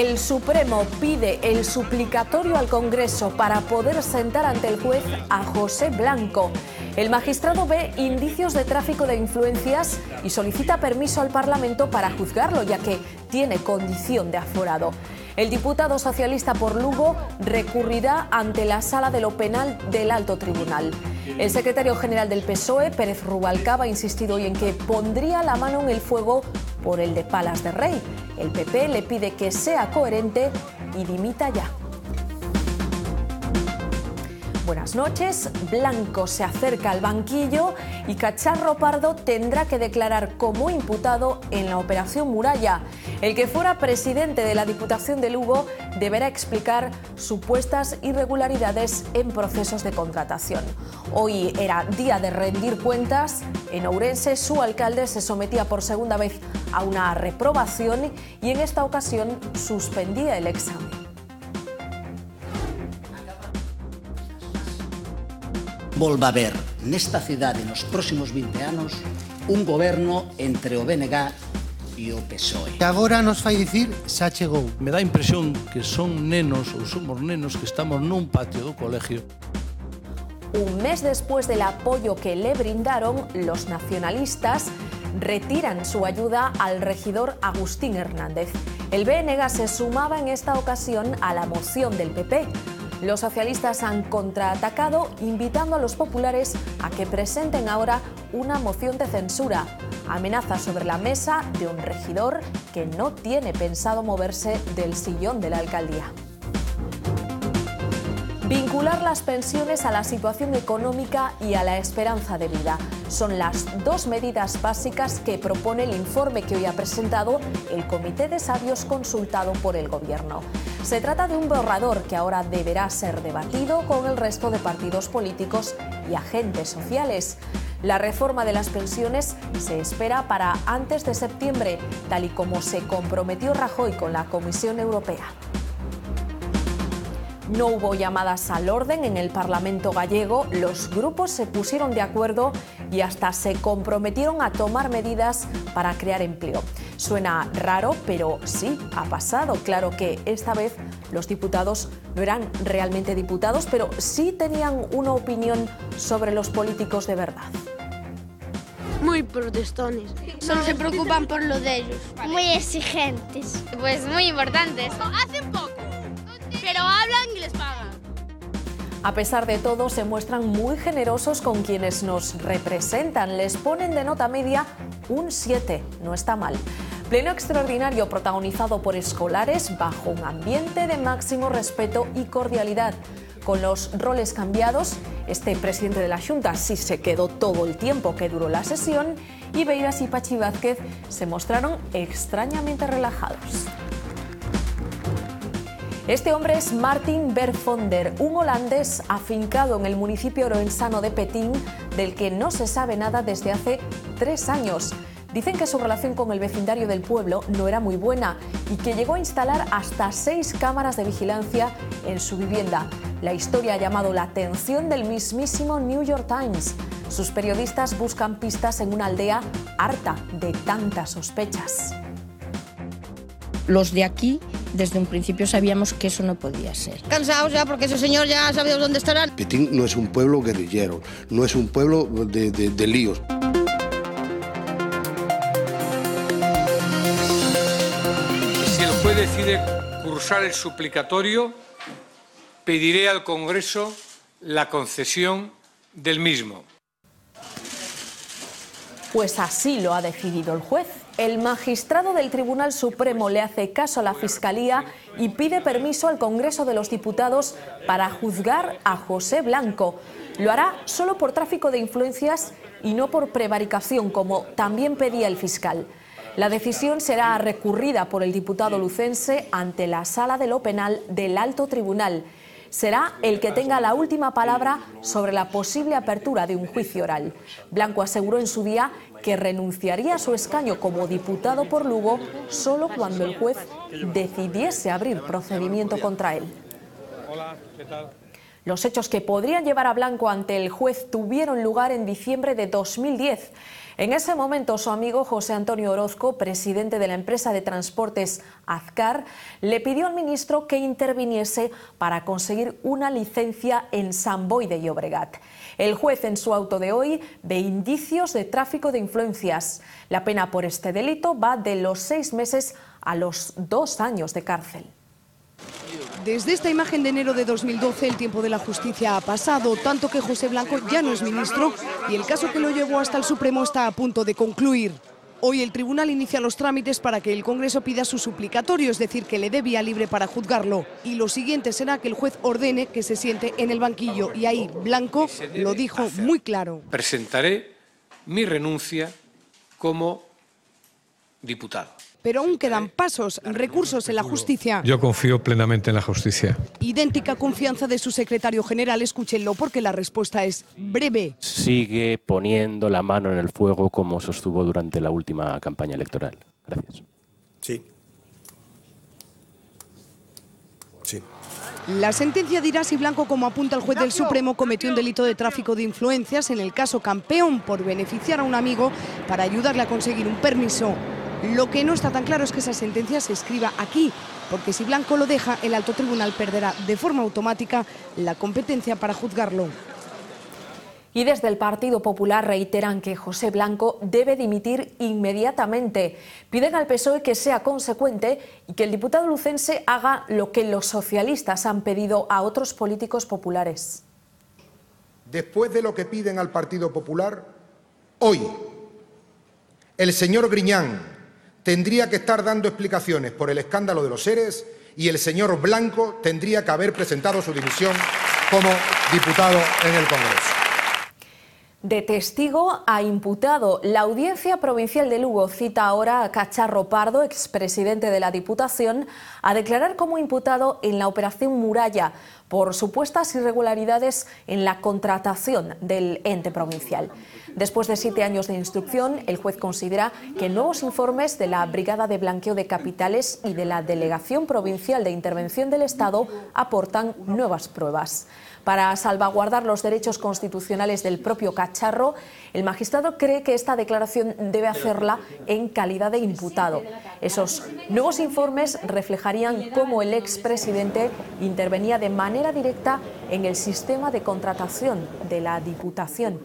El Supremo pide el suplicatorio al Congreso para poder sentar ante el juez a José Blanco. El magistrado ve indicios de tráfico de influencias y solicita permiso al Parlamento para juzgarlo, ya que tiene condición de aforado. El diputado socialista por Lugo recurrirá ante la sala de lo penal del alto tribunal. El secretario general del PSOE, Pérez Rubalcaba, ha insistido hoy en que pondría la mano en el fuego por el de Palas de Rey. El PP le pide que sea coherente y dimita ya. Buenas noches. Blanco se acerca al banquillo y Cacharro Pardo tendrá que declarar como imputado en la operación Muralla. El que fuera presidente de la Diputación de Lugo deberá explicar supuestas irregularidades en procesos de contratación. Hoy era día de rendir cuentas. En Ourense su alcalde se sometía por segunda vez a una reprobación y en esta ocasión suspendía el examen. Volva a haber nesta cidade nos próximos 20 anos un goberno entre o BNG e o PSOE. Que agora nos fai dicir xa chegou. Me dá a impresión que son nenos ou somos nenos que estamos nun patio do colegio Un mes después del apoyo que le brindaron, los nacionalistas retiran su ayuda al regidor Agustín Hernández. El BNG se sumaba en esta ocasión a la moción del PP. Los socialistas han contraatacado invitando a los populares a que presenten ahora una moción de censura. Amenaza sobre la mesa de un regidor que no tiene pensado moverse del sillón de la alcaldía. Vincular las pensiones a la situación económica y a la esperanza de vida son las dos medidas básicas que propone el informe que hoy ha presentado el Comité de Sabios consultado por el Gobierno. Se trata de un borrador que ahora deberá ser debatido con el resto de partidos políticos y agentes sociales. La reforma de las pensiones se espera para antes de septiembre, tal y como se comprometió Rajoy con la Comisión Europea. No hubo llamadas al orden en el Parlamento gallego, los grupos se pusieron de acuerdo y hasta se comprometieron a tomar medidas para crear empleo. Suena raro, pero sí ha pasado. Claro que esta vez los diputados no eran realmente diputados, pero sí tenían una opinión sobre los políticos de verdad. Muy protestones. Solo se preocupan por lo de ellos. Muy exigentes. Pues muy importantes. Hacen poco, hablan y les pagan. A pesar de todo, se muestran muy generosos con quienes nos representan. Les ponen de nota media un 7. No está mal. Pleno extraordinario protagonizado por escolares bajo un ambiente de máximo respeto y cordialidad. Con los roles cambiados, este presidente de la Junta sí se quedó todo el tiempo que duró la sesión y Beiras y Pachi Vázquez se mostraron extrañamente relajados. Este hombre es Martin Berfonder, un holandés afincado en el municipio oroensano de Petín, del que no se sabe nada desde hace tres años. Dicen que su relación con el vecindario del pueblo no era muy buena y que llegó a instalar hasta seis cámaras de vigilancia en su vivienda. La historia ha llamado la atención del mismísimo New York Times. Sus periodistas buscan pistas en una aldea harta de tantas sospechas. Los de aquí, desde un principio sabíamos que eso no podía ser. Cansados ya porque ese señor ya sabía dónde estarán. Petín no es un pueblo guerrillero, no es un pueblo de, de- de líos. Si el juez decide cursar el suplicatorio, pediré al Congreso la concesión del mismo. Pues así lo ha decidido el juez. El magistrado del Tribunal Supremo le hace caso a la Fiscalía y pide permiso al Congreso de los Diputados para juzgar a José Blanco. Lo hará solo por tráfico de influencias y no por prevaricación, como también pedía el fiscal. La decisión será recurrida por el diputado lucense ante la Sala de lo Penal del Alto Tribunal. Será el que tenga la última palabra sobre la posible apertura de un juicio oral. Blanco aseguró en su día que renunciaría a su escaño como diputado por Lugo solo cuando el juez decidiese abrir procedimiento contra él. Hola, ¿qué tal? Los hechos que podrían llevar a Blanco ante el juez tuvieron lugar en diciembre de 2010. En ese momento, su amigo José Antonio Orozco, presidente de la empresa de transportes Azcar, le pidió al ministro que interviniese para conseguir una licencia en San Boy de Llobregat. El juez en su auto de hoy ve indicios de tráfico de influencias. La pena por este delito va de los seis meses a los dos años de cárcel. Desde esta imagen de enero de 2012 el tiempo de la justicia ha pasado, tanto que José Blanco ya no es ministro y el caso que lo llevó hasta el Supremo está a punto de concluir. Hoy el tribunal inicia los trámites para que el Congreso pida su suplicatorio, es decir, que le dé vía libre para juzgarlo. Y lo siguiente será que el juez ordene que se siente en el banquillo. Y ahí Blanco lo dijo muy claro. Presentaré mi renuncia como diputado. Pero aún quedan pasos, recursos en la justicia. Yo confío plenamente en la justicia. Idéntica confianza de su secretario general, escúchenlo porque la respuesta es breve. Sigue poniendo la mano en el fuego como sostuvo durante la última campaña electoral. Gracias. Sí. Sí. La sentencia dirá si Blanco, como apunta el juez del Supremo, cometió un delito de tráfico de influencias en el caso Campeón por beneficiar a un amigo para ayudarle a conseguir un permiso. Lo que no está tan claro es que esa sentencia se escriba aquí, porque si Blanco lo deja, el alto tribunal perderá de forma automática la competencia para juzgarlo. Y desde el Partido Popular reiteran que José Blanco debe dimitir inmediatamente. Piden al PSOE que sea consecuente y que el diputado lucense haga lo que los socialistas han pedido a otros políticos populares. Después de lo que piden al Partido Popular, hoy el señor Griñán tendría que estar dando explicaciones por el escándalo de los seres y el señor Blanco tendría que haber presentado su dimisión como diputado en el Congreso. De testigo a imputado, la Audiencia Provincial de Lugo cita ahora a Cacharro Pardo, expresidente de la Diputación, a declarar como imputado en la Operación Muralla por supuestas irregularidades en la contratación del ente provincial. Después de siete años de instrucción, el juez considera que nuevos informes de la Brigada de Blanqueo de Capitales y de la Delegación Provincial de Intervención del Estado aportan nuevas pruebas. Para salvaguardar los derechos constitucionales del propio cacharro, el magistrado cree que esta declaración debe hacerla en calidad de imputado. Esos nuevos informes reflejarían cómo el expresidente intervenía de manera directa en el sistema de contratación de la Diputación.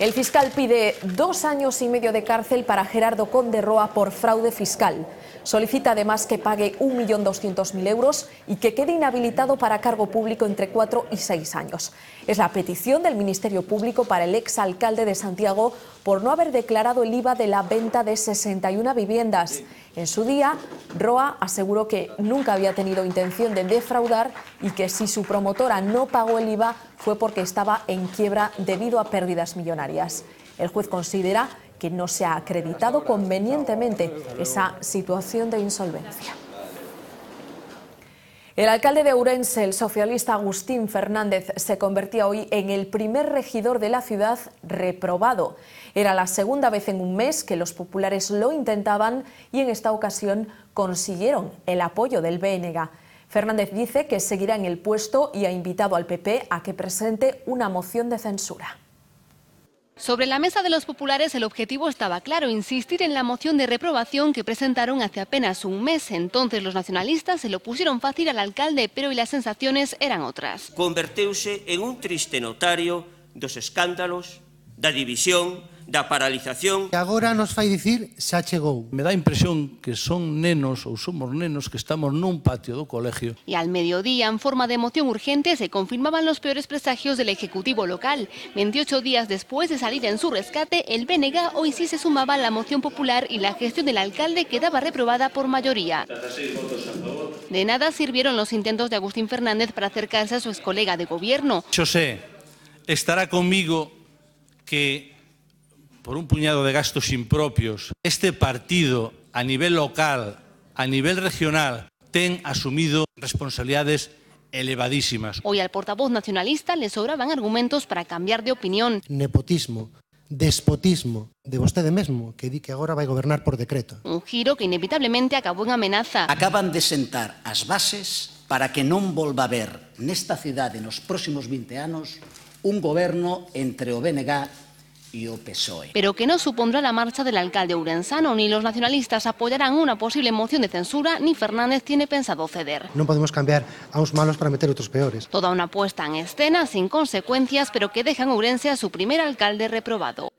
El fiscal pide dos años y medio de cárcel para Gerardo Conde Roa por fraude fiscal. Solicita además que pague 1.200.000 euros y que quede inhabilitado para cargo público entre cuatro y seis años. Es la petición del Ministerio Público para el exalcalde de Santiago por no haber declarado el IVA de la venta de 61 viviendas. En su día, Roa aseguró que nunca había tenido intención de defraudar y que si su promotora no pagó el IVA fue porque estaba en quiebra debido a pérdidas millonarias. El juez considera que no se ha acreditado convenientemente esa situación de insolvencia. El alcalde de Ourense, el socialista Agustín Fernández, se convertía hoy en el primer regidor de la ciudad reprobado. Era la segunda vez en un mes que los populares lo intentaban y en esta ocasión consiguieron el apoyo del BNG. Fernández dice que seguirá en el puesto y ha invitado al PP a que presente una moción de censura. Sobre la mesa de los populares el objetivo estaba claro, insistir en la moción de reprobación que presentaron hace apenas un mes. Entonces los nacionalistas se lo pusieron fácil al alcalde, pero y las sensaciones eran otras. Converteuse en un triste notario dos escándalos, da división, da paralización. E agora nos fai dicir xa chegou. Me dá impresión que son nenos ou somos nenos que estamos nun patio do colegio. Y al mediodía, en forma de moción urgente, se confirmaban los peores presagios del Ejecutivo local. 28 días después de salir en su rescate, el BNG hoy sí se sumaba a la moción popular y la gestión del alcalde quedaba reprobada por mayoría. De nada sirvieron los intentos de Agustín Fernández para acercarse a su excolega de gobierno. José, estará conmigo que por un puñado de gastos impropios, este partido a nivel local, a nivel regional, ten asumido responsabilidades elevadísimas. Hoy al portavoz nacionalista le sobraban argumentos para cambiar de opinión. Nepotismo, despotismo de vostede mesmo, que di que agora vai gobernar por decreto. Un giro que inevitablemente acabou en amenaza. Acaban de sentar as bases para que non volva haber nesta cidade nos próximos 20 anos un goberno entre o BNG y o PSOE. Pero que no supondrá la marcha del alcalde urensano, ni los nacionalistas apoyarán una posible moción de censura, ni Fernández tiene pensado ceder. Non podemos cambiar a uns malos para meter outros peores. Toda una puesta en escena sin consecuencias, pero que dejan a Ourense a su primer alcalde reprobado.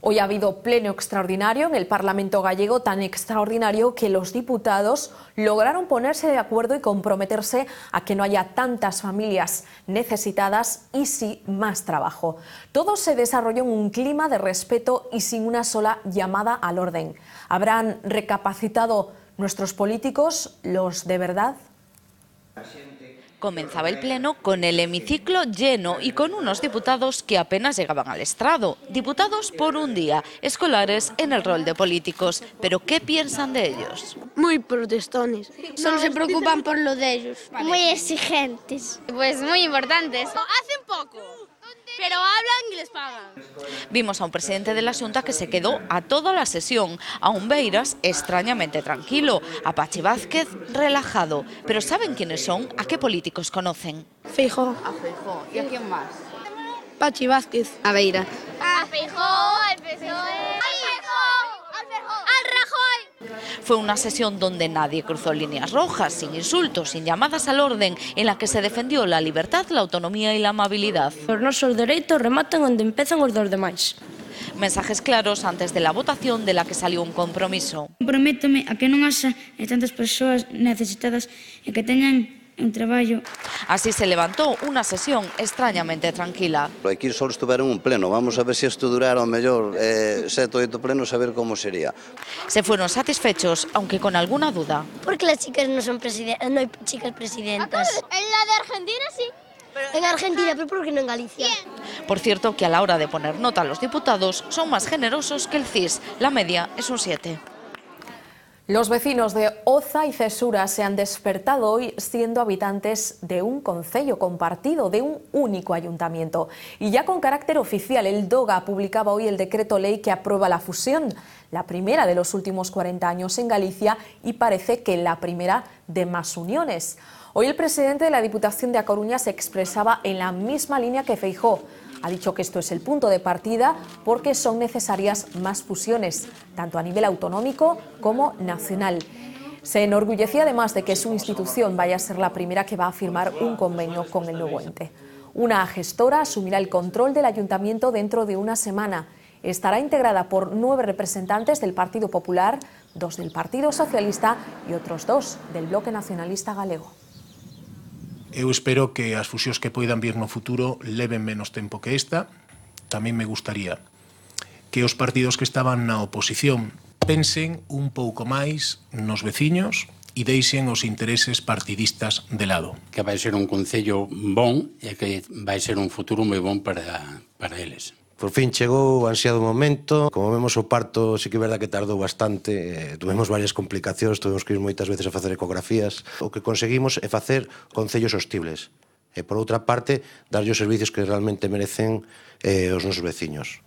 Hoy ha habido pleno extraordinario en el Parlamento gallego, tan extraordinario que los diputados lograron ponerse de acuerdo y comprometerse a que no haya tantas familias necesitadas y sí más trabajo. Todo se desarrolló en un clima de respeto y sin una sola llamada al orden. ¿Habrán recapacitado nuestros políticos, los de verdad? Comenzaba el pleno con el hemiciclo lleno y con unos diputados que apenas llegaban al estrado. Diputados por un día, escolares en el rol de políticos. Pero ¿qué piensan de ellos? Muy protestones. Solo se preocupan por lo de ellos. Muy exigentes. Pues muy importantes. Hacen poco, pero hablan y les pagan. Vimos a un presidente de la Junta que se quedó a toda la sesión, a un Beiras extrañamente tranquilo, a Pachi Vázquez relajado. Pero ¿saben quiénes son? ¿A qué políticos conocen? Fijo. A Feijó. ¿Y a quién más? Pachi Vázquez. A Beira. A Feijó, al PSOE. ¡Al Rajoy! Fue una sesión donde nadie cruzó líneas rojas, sin insultos, sin llamadas al orden, en la que se defendió la libertad, la autonomía y la amabilidade. Os nosos dereitos rematan onde empezan os dos demais. Mensajes claros antes de la votación de la que salió un compromiso. Comprométome a que non haxa tantas persoas necesitadas e que teñan traballo. Así se levantó una sesión extrañamente tranquila. Aquí solo estuveron un pleno, vamos a ver se isto durara o mellor eh, sete oito plenos a ver como sería. Se fueron satisfechos, aunque con alguna duda. Porque las chicas no son presidentes, no hay chicas presidentas. En la de Argentina sí. En Argentina, pero ¿por qué no en Galicia? Por cierto que a la hora de poner nota a los diputados son más generosos que el CIS. La media es un 7. Los vecinos de Oza y Cesura se han despertado hoy siendo habitantes de un concello compartido, de un único ayuntamiento. Y ya con carácter oficial, el DOGA publicaba hoy el decreto ley que aprueba la fusión, la primera de los últimos 40 años en Galicia y parece que la primera de más uniones. Hoy el presidente de la Diputación de A Coruña se expresaba en la misma línea que Feijó. Ha dicho que esto es el punto de partida porque son necesarias más fusiones, tanto a nivel autonómico como nacional. Se enorgullecía además de que su institución vaya a ser la primera que va a firmar un convenio con el nuevo ente. Una gestora asumirá el control del ayuntamiento dentro de una semana. Estará integrada por nueve representantes del Partido Popular, dos del Partido Socialista y otros dos del Bloque Nacionalista Galego. Eu espero que as fusións que poidan vir no futuro leven menos tempo que esta. Tamén me gustaría que os partidos que estaban na oposición pensen un pouco máis nos veciños e deixen os intereses partidistas de lado. Que vai ser un concello bon e que vai ser un futuro moi bon para, para eles. Por fin chegou o ansiado momento, como vemos o parto sí que é verdad que tardou bastante, eh, tuvemos varias complicacións, tuvemos que ir moitas veces a facer ecografías. O que conseguimos é facer concellos hostibles e por outra parte darlle os servicios que realmente merecen eh, os nosos veciños.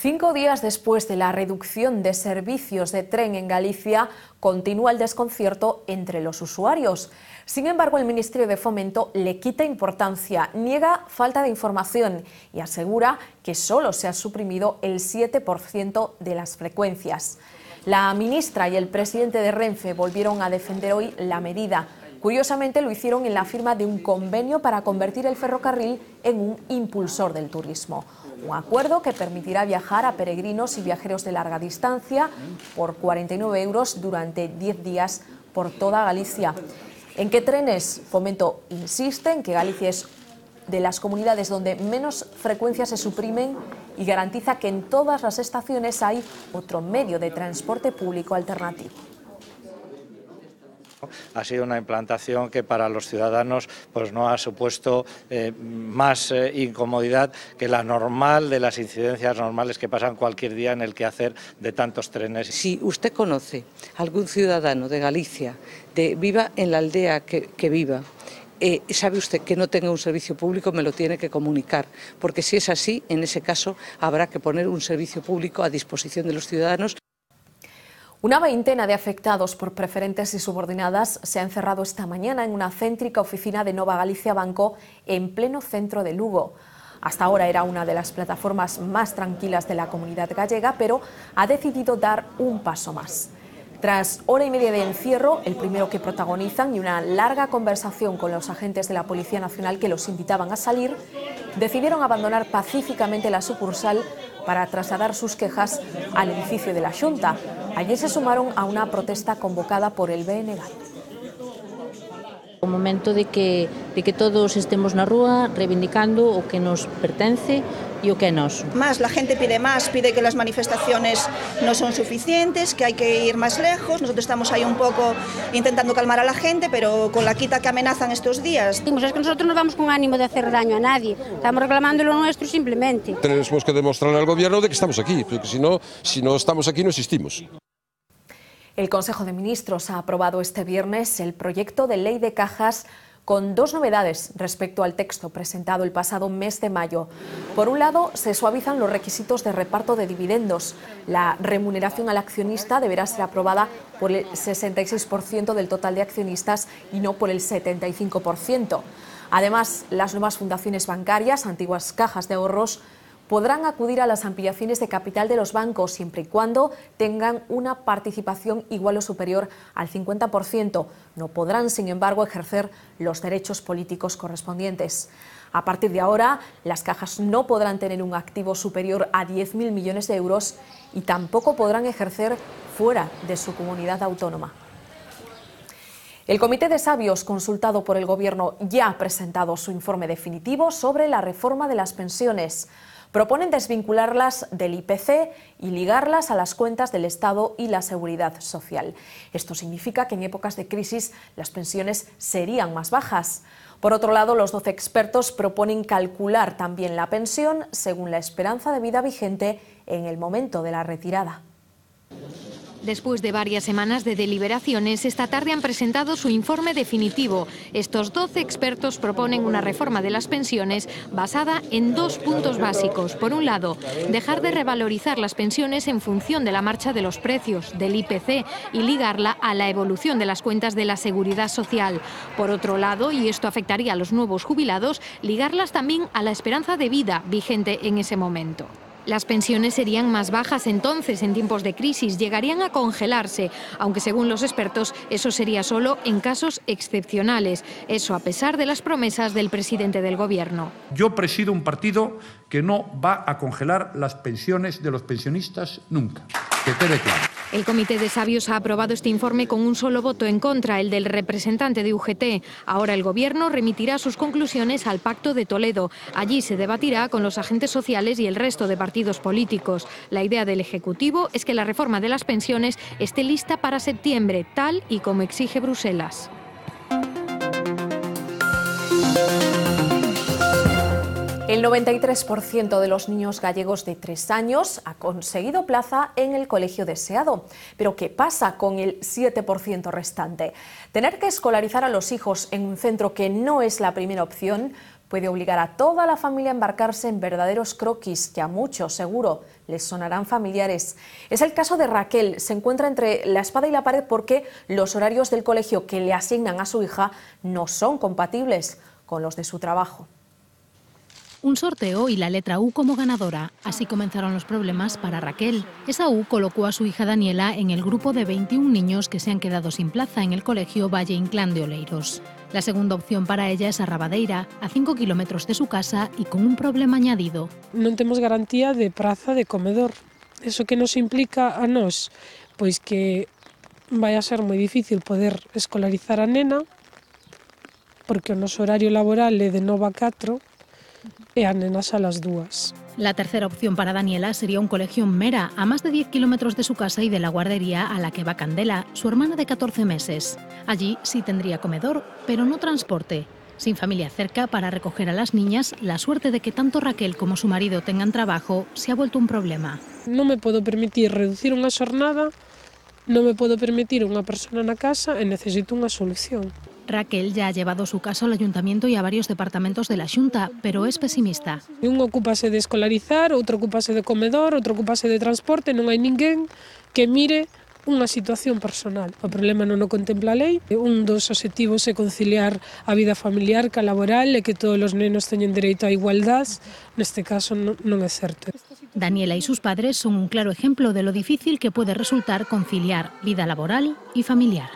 Cinco días después de la reducción de servicios de tren en Galicia, continúa el desconcierto entre los usuarios. Sin embargo, el Ministerio de Fomento le quita importancia, niega falta de información y asegura que solo se ha suprimido el 7% de las frecuencias. La ministra y el presidente de Renfe volvieron a defender hoy la medida. Curiosamente lo hicieron en la firma de un convenio para convertir el ferrocarril en un impulsor del turismo. Un acuerdo que permitirá viajar a peregrinos y viajeros de larga distancia por 49 euros durante 10 días por toda Galicia. ¿En qué trenes? Fomento insiste en que Galicia es de las comunidades donde menos frecuencias se suprimen y garantiza que en todas las estaciones hay otro medio de transporte público alternativo. Ha sido una implantación que para los ciudadanos pues no ha supuesto eh, más eh, incomodidad que la normal de las incidencias normales que pasan cualquier día en el quehacer de tantos trenes. Si usted conoce algún ciudadano de Galicia, de viva en la aldea que, que viva, eh, sabe usted que no tenga un servicio público, me lo tiene que comunicar, porque si es así, en ese caso habrá que poner un servicio público a disposición de los ciudadanos. Una veintena de afectados por preferentes y subordinadas se ha encerrado esta mañana en una céntrica oficina de Nova Galicia Banco en pleno centro de Lugo. Hasta ahora era una de las plataformas más tranquilas de la comunidad gallega, pero ha decidido dar un paso más. Tras hora y media de encierro, el primero que protagonizan y una larga conversación con los agentes de la Policía Nacional que los invitaban a salir, decidieron abandonar pacíficamente la sucursal para trasladar sus quejas al edificio de la Junta. Allí se sumaron a una protesta convocada por el BNG. O momento de que, de que todos estemos na rúa reivindicando o que nos pertence y o que é noso. Más, la gente pide más, pide que las manifestaciones no son suficientes, que hay que ir más lejos. Nosotros estamos ahí un poco intentando calmar a la gente, pero con la quita que amenazan estos días. Dimos, es que nosotros no vamos con ánimo de hacer daño a nadie, estamos reclamando lo nuestro simplemente. Tenemos que demostrar al gobierno de que estamos aquí, porque si no, si no estamos aquí no existimos. El Consejo de Ministros ha aprobado este viernes el proyecto de ley de cajas con dos novedades respecto al texto presentado el pasado mes de mayo. Por un lado, se suavizan los requisitos de reparto de dividendos. La remuneración al accionista deberá ser aprobada por el 66% del total de accionistas y no por el 75%. Además, las nuevas fundaciones bancarias, antiguas cajas de ahorros, podrán acudir a las ampliaciones de capital de los bancos siempre y cuando tengan una participación igual o superior al 50%. No podrán, sin embargo, ejercer los derechos políticos correspondientes. A partir de ahora, las cajas no podrán tener un activo superior a 10.000 millones de euros y tampoco podrán ejercer fuera de su comunidad autónoma. El Comité de Sabios, consultado por el Gobierno, ya ha presentado su informe definitivo sobre la reforma de las pensiones proponen desvincularlas del IPC y ligarlas a las cuentas del Estado y la Seguridad Social. Esto significa que en épocas de crisis las pensiones serían más bajas. Por otro lado, los 12 expertos proponen calcular también la pensión según la esperanza de vida vigente en el momento de la retirada. Después de varias semanas de deliberaciones, esta tarde han presentado su informe definitivo. Estos 12 expertos proponen una reforma de las pensiones basada en dos puntos básicos. Por un lado, dejar de revalorizar las pensiones en función de la marcha de los precios del IPC y ligarla a la evolución de las cuentas de la seguridad social. Por otro lado, y esto afectaría a los nuevos jubilados, ligarlas también a la esperanza de vida vigente en ese momento. Las pensiones serían más bajas entonces en tiempos de crisis, llegarían a congelarse, aunque según los expertos eso sería solo en casos excepcionales, eso a pesar de las promesas del presidente del Gobierno. Yo presido un partido que no va a congelar las pensiones de los pensionistas nunca, que quede claro. El Comité de Sabios ha aprobado este informe con un solo voto en contra, el del representante de UGT. Ahora el Gobierno remitirá sus conclusiones al Pacto de Toledo. Allí se debatirá con los agentes sociales y el resto de partidos políticos. La idea del Ejecutivo es que la reforma de las pensiones esté lista para septiembre, tal y como exige Bruselas. El 93% de los niños gallegos de tres años ha conseguido plaza en el colegio deseado. Pero ¿qué pasa con el 7% restante? Tener que escolarizar a los hijos en un centro que no es la primera opción puede obligar a toda la familia a embarcarse en verdaderos croquis que a muchos seguro les sonarán familiares. Es el caso de Raquel. Se encuentra entre la espada y la pared porque los horarios del colegio que le asignan a su hija no son compatibles con los de su trabajo. Un sorteo y la letra U como ganadora. Así comenzaron los problemas para Raquel. Esa U colocó a su hija Daniela en el grupo de 21 niños que se han quedado sin plaza en el colegio Valle Inclán de Oleiros. La segunda opción para ella es a Rabadeira, a 5 kilómetros de su casa y con un problema añadido. Non temos garantía de praza de comedor. Eso que nos implica a nós? Pois que vai a ser moi difícil poder escolarizar a nena, porque o noso horario laboral é de 9 a 4, e a nenas a las dúas. La tercera opción para Daniela sería un colegio en Mera, a más de 10 kilómetros de su casa y de la guardería a la que va Candela, su hermana de 14 meses. Allí sí tendría comedor, pero no transporte. Sin familia cerca para recoger a las niñas, la suerte de que tanto Raquel como su marido tengan trabajo se ha vuelto un problema. Non me podo permitir reducir unha xornada, non me podo permitir unha persona na casa e necesito unha solución. Raquel ya ha llevado su caso al ayuntamiento y a varios departamentos de la Junta, pero es pesimista. Un ocupase de escolarizar, outro ocupase de comedor, outro ocupase de transporte, non hai ninguén que mire unha situación personal. O problema non o contempla a lei. Un dos objetivos é conciliar a vida familiar ca laboral e que todos os nenos teñen dereito á igualdade. Neste caso non é certo. Daniela y sus padres son un claro ejemplo de lo difícil que puede resultar conciliar vida laboral y familiar.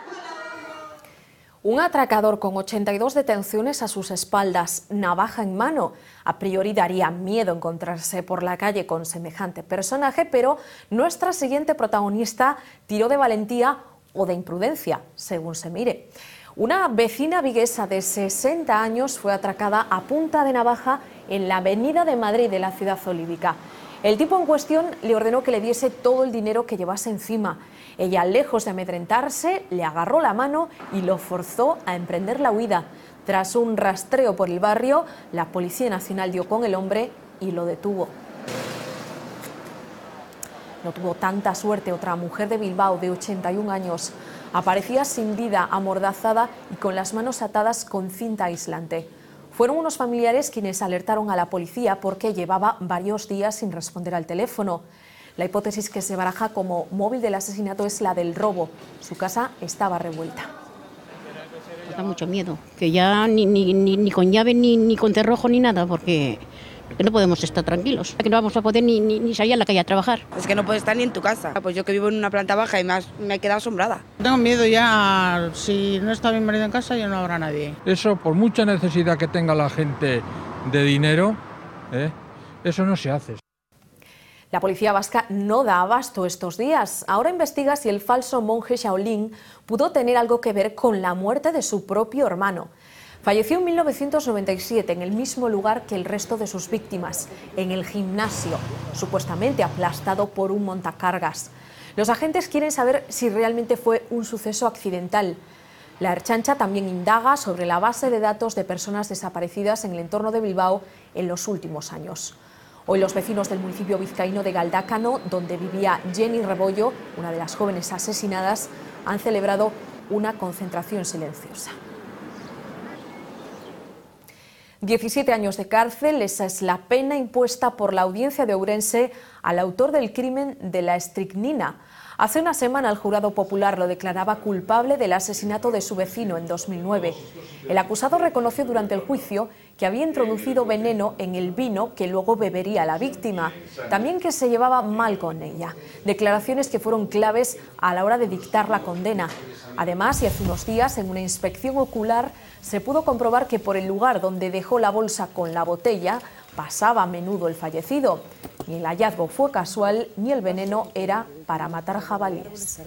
Un atracador con 82 detenciones a sus espaldas, navaja en mano. A priori daría miedo encontrarse por la calle con semejante personaje, pero nuestra siguiente protagonista tiró de valentía o de imprudencia, según se mire. Una vecina viguesa de 60 años fue atracada a punta de navaja en la avenida de Madrid de la ciudad olívica. El tipo en cuestión le ordenó que le diese todo el dinero que llevase encima. Ella, lejos de amedrentarse, le agarró la mano y lo forzó a emprender la huida. Tras un rastreo por el barrio, la Policía Nacional dio con el hombre y lo detuvo. No tuvo tanta suerte otra mujer de Bilbao de 81 años. Aparecía sin vida, amordazada y con las manos atadas con cinta aislante. Fueron unos familiares quienes alertaron a la policía porque llevaba varios días sin responder al teléfono. La hipótesis que se baraja como móvil del asesinato es la del robo. Su casa estaba revuelta. Nos da mucho miedo, que ya ni, ni, ni, ni con llave, ni, ni con cerrojo, ni nada, porque que no podemos estar tranquilos, que no vamos a poder ni, ni, ni, salir a la calle a trabajar. Es que no puedes estar ni en tu casa. Pues yo que vivo en una planta baja y me, has, me he quedado asombrada. Tengo miedo ya, si no está mi marido en casa ya no habrá nadie. Eso, por mucha necesidad que tenga la gente de dinero, ¿eh? eso no se hace. La policía vasca no da abasto estos días. Ahora investiga si el falso monje Shaolin pudo tener algo que ver con la muerte de su propio hermano. Falleció en 1997 en el mismo lugar que el resto de sus víctimas, en el gimnasio, supuestamente aplastado por un montacargas. Los agentes quieren saber si realmente fue un suceso accidental. La Erchancha también indaga sobre la base de datos de personas desaparecidas en el entorno de Bilbao en los últimos años. Hoy los vecinos del municipio vizcaíno de Galdácano, donde vivía Jenny Rebollo, una de las jóvenes asesinadas, han celebrado una concentración silenciosa. 17 años de cárcel, esa es la pena impuesta por la audiencia de Ourense al autor del crimen de la estricnina. Hace una semana el jurado popular lo declaraba culpable del asesinato de su vecino en 2009. El acusado reconoció durante el juicio que había introducido veneno en el vino que luego bebería la víctima, también que se llevaba mal con ella. Declaraciones que fueron claves a la hora de dictar la condena. Además, y hace unos días, en una inspección ocular, se pudo comprobar que por el lugar donde dejó la bolsa con la botella pasaba a menudo el fallecido. Ni el hallazgo fue casual, ni el veneno era para matar jabalíes.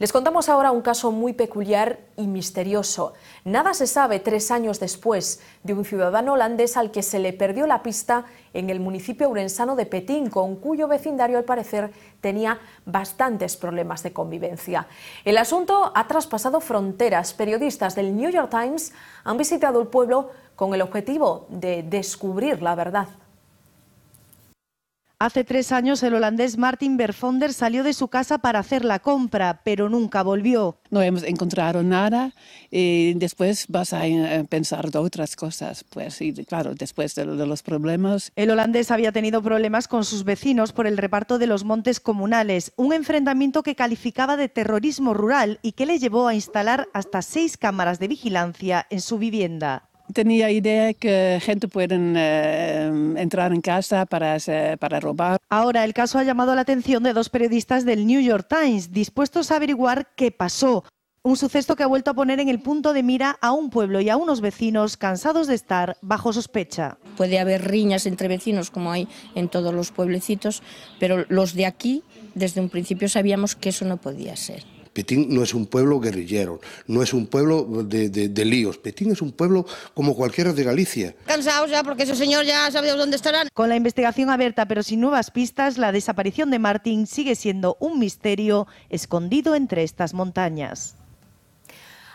Les contamos ahora un caso muy peculiar y misterioso. Nada se sabe tres años después de un ciudadano holandés al que se le perdió la pista en el municipio urensano de Petín, con cuyo vecindario al parecer tenía bastantes problemas de convivencia. El asunto ha traspasado fronteras. Periodistas del New York Times han visitado el pueblo con el objetivo de descubrir la verdad. Hace tres años el holandés Martin Berfonder salió de su casa para hacer la compra, pero nunca volvió. No hemos encontrado nada y después vas a pensar de otras cosas, pues y claro, después de, de los problemas. El holandés había tenido problemas con sus vecinos por el reparto de los montes comunales, un enfrentamiento que calificaba de terrorismo rural y que le llevó a instalar hasta seis cámaras de vigilancia en su vivienda tenía idea que gente puede eh, entrar en casa para, para robar. Ahora el caso ha llamado la atención de dos periodistas del New York Times dispuestos a averiguar qué pasó. Un suceso que ha vuelto a poner en el punto de mira a un pueblo y a unos vecinos cansados de estar bajo sospecha. Puede haber riñas entre vecinos como hay en todos los pueblecitos, pero los de aquí desde un principio sabíamos que eso no podía ser. Petín no es un pueblo guerrillero, no es un pueblo de, de, de, líos. Petín es un pueblo como cualquiera de Galicia. Cansados ya porque ese señor ya sabía dónde estarán. Con la investigación abierta pero sin nuevas pistas, la desaparición de Martín sigue siendo un misterio escondido entre estas montañas.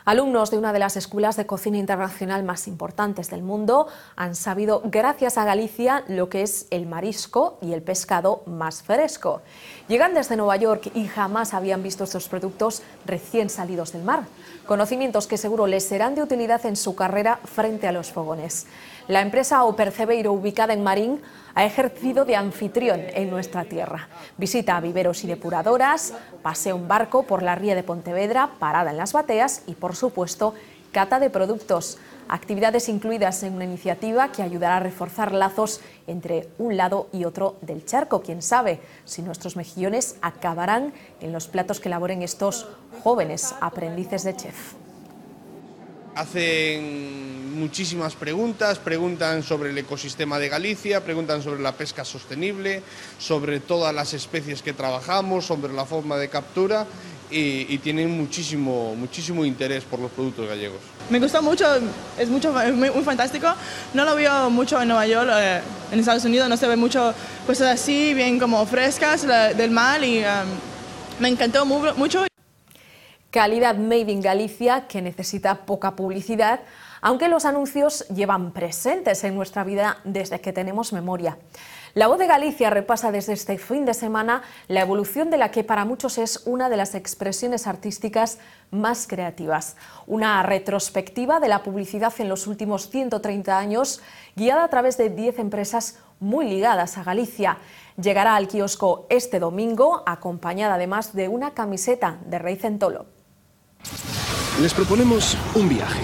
Alumnos de una de las escuelas de cocina internacional más importantes del mundo han sabido, gracias a Galicia, lo que es el marisco y el pescado más fresco. Llegan desde Nueva York y jamás habían visto estos productos recién salidos del mar. Conocimientos que seguro les serán de utilidad en su carrera frente a los fogones. La empresa Opercebeiro, ubicada en Marín, ha ejercido de anfitrión en nuestra tierra. Visita a viveros y depuradoras, pasea un barco por la ría de Pontevedra, parada en las bateas y, por supuesto, cata de productos. Actividades incluidas en una iniciativa que ayudará a reforzar lazos entre un lado y otro del charco. Quién sabe si nuestros mejillones acabarán en los platos que elaboren estos jóvenes aprendices de chef. Hacen muchísimas preguntas, preguntan sobre el ecosistema de Galicia, preguntan sobre la pesca sostenible, sobre todas las especies que trabajamos, sobre la forma de captura y, y tienen muchísimo, muchísimo interés por los productos gallegos. Me gusta mucho, es mucho, es muy, muy fantástico. No lo veo mucho en Nueva York, eh, en Estados Unidos no se ve mucho cosas así, bien como frescas la- del mar y um, me encantó mu- mucho. Calidad Made in Galicia que necesita poca publicidad, aunque los anuncios llevan presentes en nuestra vida desde que tenemos memoria. La voz de Galicia repasa desde este fin de semana la evolución de la que para muchos es una de las expresiones artísticas más creativas. Una retrospectiva de la publicidad en los últimos 130 años, guiada a través de 10 empresas muy ligadas a Galicia. Llegará al kiosco este domingo, acompañada además de una camiseta de Rey Centolo. Les proponemos un viaje.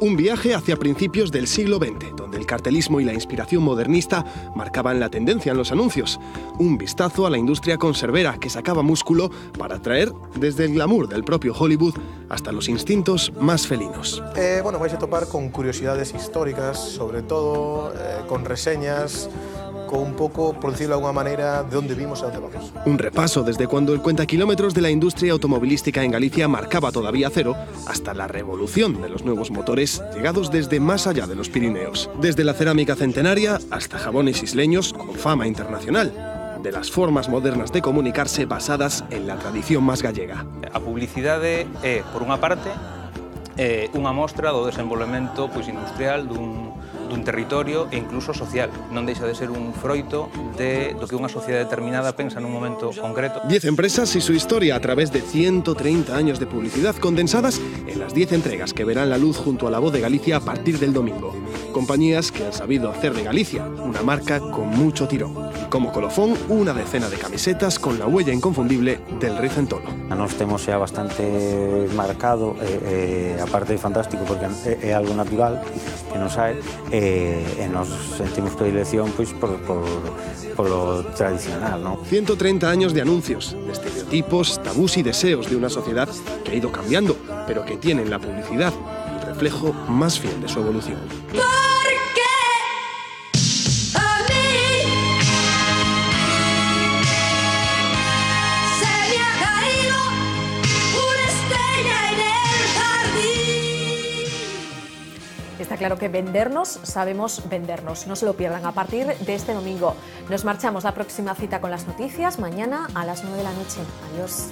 Un viaje hacia principios del siglo XX, el cartelismo y la inspiración modernista marcaban la tendencia en los anuncios. Un vistazo a la industria conservera que sacaba músculo para atraer desde el glamour del propio Hollywood hasta los instintos más felinos. Eh, bueno, vais a topar con curiosidades históricas, sobre todo eh, con reseñas, con un poco, por decirlo de alguna manera, de dónde vimos a dónde vamos. Un repaso desde cuando el cuenta kilómetros de la industria automovilística en Galicia marcaba todavía cero hasta la revolución de los nuevos motores llegados desde más allá de los Pirineos. Desde la cerámica centenaria hasta jabones isleños con fama internacional. De las formas modernas de comunicarse basadas en la tradición más gallega. A publicidade é, por unha parte, é unha mostra do desenvolvemento pois, industrial dun, dun territorio e incluso social. Non deixa de ser un froito de, do que unha sociedade determinada pensa nun momento concreto. 10 empresas y su historia a través de 130 años de publicidad condensadas en las 10 entregas que verán la luz junto a la voz de Galicia a partir del domingo. Compañías que han sabido hacer de Galicia una marca con mucho tirón. Y como colofón, una decena de camisetas con la huella inconfundible del Rey Centolo. A nós temos xa bastante marcado e, e aparte é fantástico porque é, é algo natural que nos sae e, e nos sentimos predilección pois, por, por, polo tradicional, non? 130 años de anuncios, de estereotipos, tabús y deseos de una sociedad que ha ido cambiando, pero que tiene en la publicidad el reflejo más fiel de su evolución. Claro que vendernos, sabemos vendernos. No se lo pierdan a partir de este domingo. Nos marchamos la próxima cita con las noticias mañana a las 9 de la noche. Adiós.